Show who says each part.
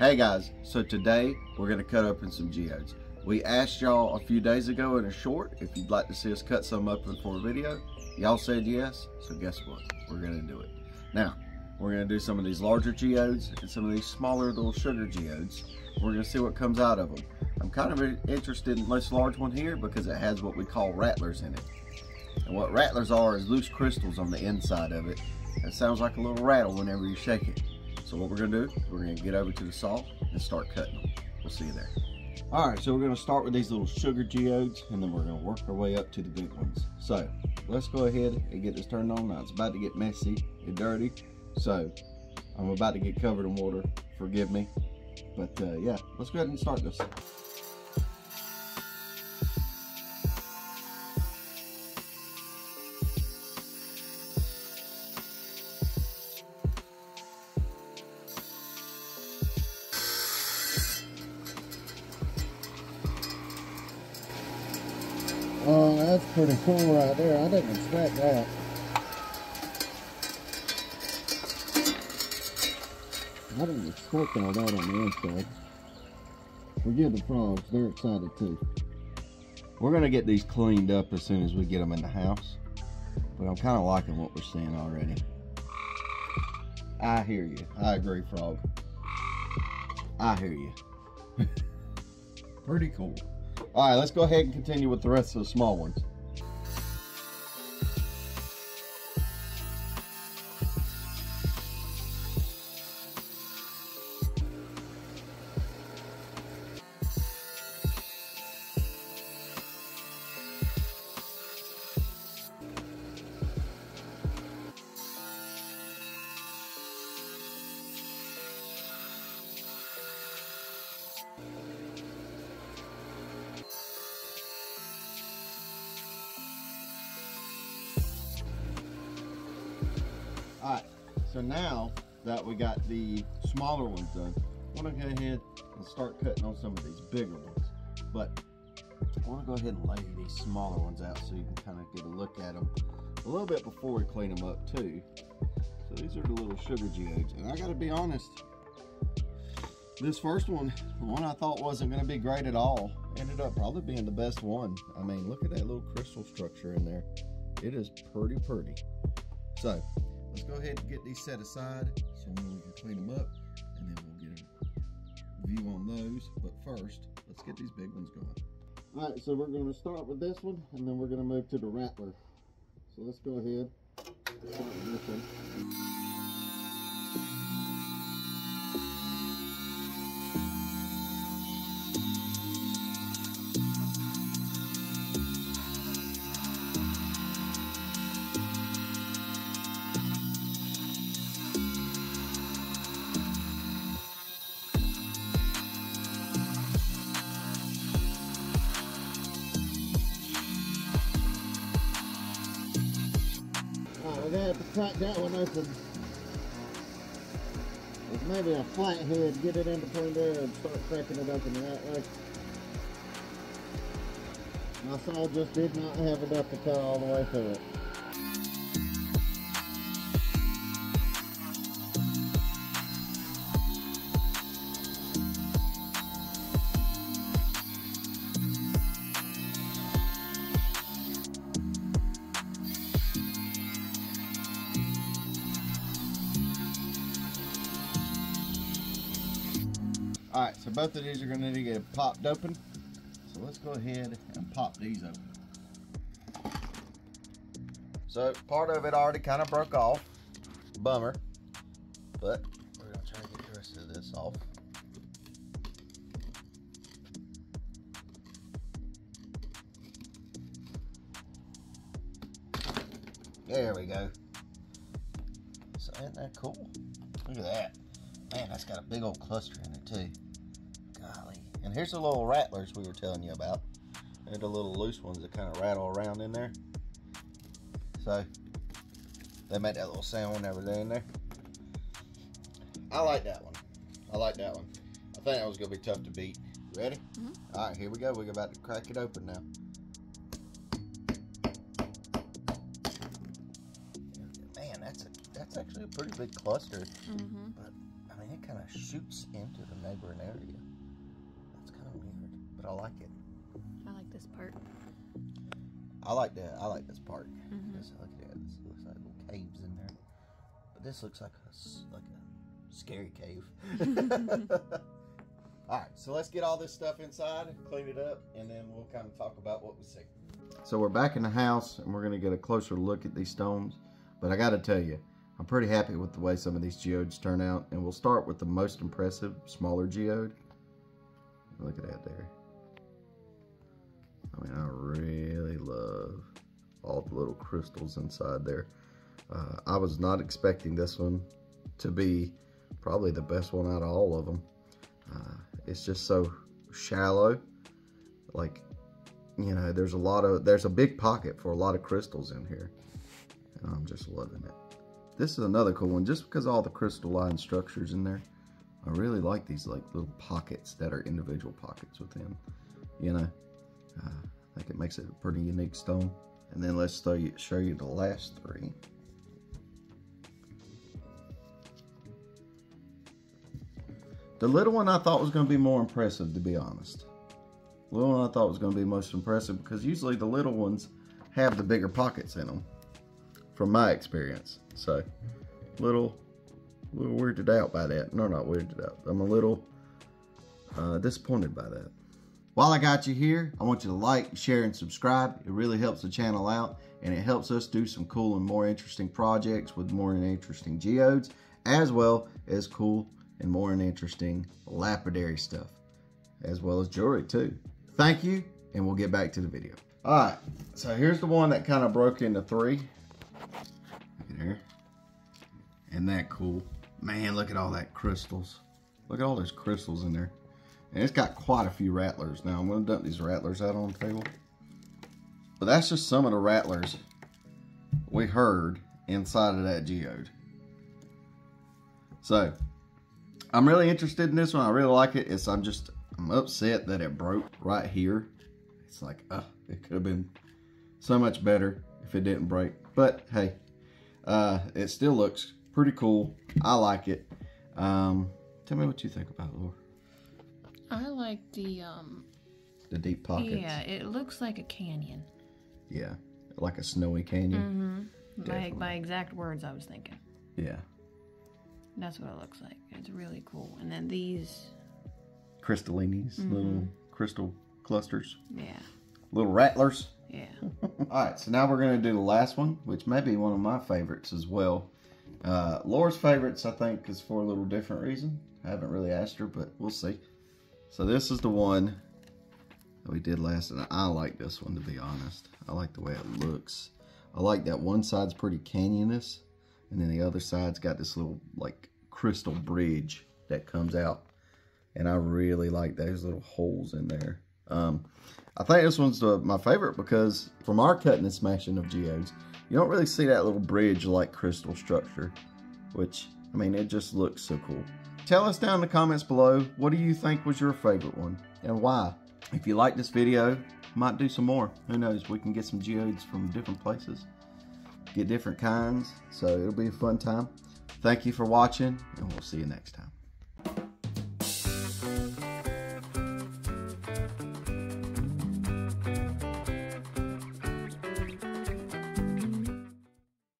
Speaker 1: Hey guys, so today we're going to cut open some geodes. We asked y'all a few days ago in a short if you'd like to see us cut some open for a video. Y'all said yes, so guess what? We're going to do it. Now, we're going to do some of these larger geodes and some of these smaller little sugar geodes. We're going to see what comes out of them. I'm kind of interested in this large one here because it has what we call rattlers in it. And what rattlers are is loose crystals on the inside of it. It sounds like a little rattle whenever you shake it. So what we're gonna do, we're gonna get over to the saw and start cutting them. We'll see you there. All right, so we're gonna start with these little sugar geodes and then we're gonna work our way up to the big ones. So let's go ahead and get this turned on. Now it's about to get messy and dirty. So I'm about to get covered in water, forgive me. But uh, yeah, let's go ahead and start this.
Speaker 2: Pretty cool right there. I didn't expect that. I didn't expect all that on the inside. Forget the frogs, they're excited too.
Speaker 1: We're gonna get these cleaned up as soon as we get them in the house. But I'm kind of liking what we're seeing already. I hear you. I agree, Frog. I hear you. Pretty cool. All right, let's go ahead and continue with the rest of the small ones. All right, so now that we got the smaller ones done, I want to go ahead and start cutting on some of these bigger ones. But I want to go ahead and lay these smaller ones out so you can kind of get a look at them a little bit before we clean them up too. So these are the little sugar geodes, and I got to be honest, this first one, the one I thought wasn't going to be great at all, ended up probably being the best one. I mean, look at that little crystal structure in there. It is pretty pretty. So let's go ahead and get these set aside so we can clean them up and then we'll get a view on those. But first, let's get these big ones going.
Speaker 2: All right, so we're going to start with this one and then we're going to move to the rattler. So let's go ahead. Have to crack that one open. Maybe a flathead, get it in between there and start cracking it open that way. My saw just did not have enough to cut all the way through it.
Speaker 1: All right, so both of these are gonna need to get popped open. So let's go ahead and pop these open. So part of it already kind of broke off. Bummer. But we're gonna try to get the rest of this off. There we go. So isn't that cool? Look at that. Man, that's got a big old cluster in it too. Golly. And here's the little rattlers we were telling you about. They're the little loose ones that kind of rattle around in there. So they make that little sound whenever they're in there. I like that one. I like that one. I think that was gonna be tough to beat. Ready?
Speaker 3: Mhm.
Speaker 1: All right, here we go. We're about to crack it open now. Man, that's a that's actually a pretty big cluster.
Speaker 3: Mm-hmm.
Speaker 1: But I mean, it kind of shoots into the neighboring area. But I like it.
Speaker 3: I like this part.
Speaker 1: I like that. I like this part.
Speaker 3: Mhm.
Speaker 1: This, look at that. This looks like little caves in there. But this looks like a s- like a scary cave. all right, so let's get all this stuff inside, clean it up, and then we'll kind of talk about what we see. So we're back in the house, and we're going to get a closer look at these stones. But I got to tell you, I'm pretty happy with the way some of these geodes turn out, and we'll start with the most impressive, smaller geode. Look at that there. I mean, I really love all the little crystals inside there. Uh, I was not expecting this one to be probably the best one out of all of them. Uh, it's just so shallow. Like, you know, there's a lot of, there's a big pocket for a lot of crystals in here. And I'm just loving it. This is another cool one, just because all the crystalline structures in there. I really like these like little pockets that are individual pockets within, you know. Uh, I think it makes it a pretty unique stone. And then let's show you, show you the last three. The little one I thought was going to be more impressive, to be honest. The little one I thought was going to be most impressive because usually the little ones have the bigger pockets in them, from my experience. So, little, little weirded out by that. No, not weirded out. I'm a little uh, disappointed by that. While I got you here, I want you to like, share, and subscribe. It really helps the channel out, and it helps us do some cool and more interesting projects with more and interesting geodes, as well as cool and more and interesting lapidary stuff, as well as jewelry too. Thank you, and we'll get back to the video. All right, so here's the one that kind of broke into three. Look at here. Isn't that cool? Man, look at all that crystals. Look at all those crystals in there. And it's got quite a few rattlers. Now, I'm going to dump these rattlers out on the table. But that's just some of the rattlers we heard inside of that geode. So, I'm really interested in this one. I really like it. It's I'm just I'm upset that it broke right here. It's like, uh, it could have been so much better if it didn't break. But hey, uh, it still looks pretty cool. I like it. Um, tell me what you think about it, Laura.
Speaker 3: I like the um.
Speaker 1: The deep pockets.
Speaker 3: Yeah, it looks like a canyon.
Speaker 1: Yeah, like a snowy canyon.
Speaker 3: Mm-hmm. By, exact words, I was thinking.
Speaker 1: Yeah,
Speaker 3: That's what it looks like. It's really cool. And then these,
Speaker 1: crystallinis,
Speaker 3: Mm-hmm.
Speaker 1: little crystal clusters,
Speaker 3: yeah,
Speaker 1: little rattlers.
Speaker 3: yeah.
Speaker 1: All right, so now we're going to do the last one, which may be one of my favorites as well. Uh, Laura's favorites, I think, is for a little different reason. I haven't really asked her, but we'll see. So this is the one that we did last, and I like this one, to be honest. I like the way it looks. I like that one side's pretty canyonous, and then the other side's got this little, like, crystal bridge that comes out. And I really like those little holes in there. Um, I think this one's the, my favorite because from our cutting and smashing of geodes, you don't really see that little bridge like crystal structure, which, I mean, it just looks so cool. Tell us down in the comments below, what do you think was your favorite one and why? If you like this video, might do some more. Who knows, we can get some geodes from different places, get different kinds, so it'll be a fun time. Thank you for watching, and we'll see you next time.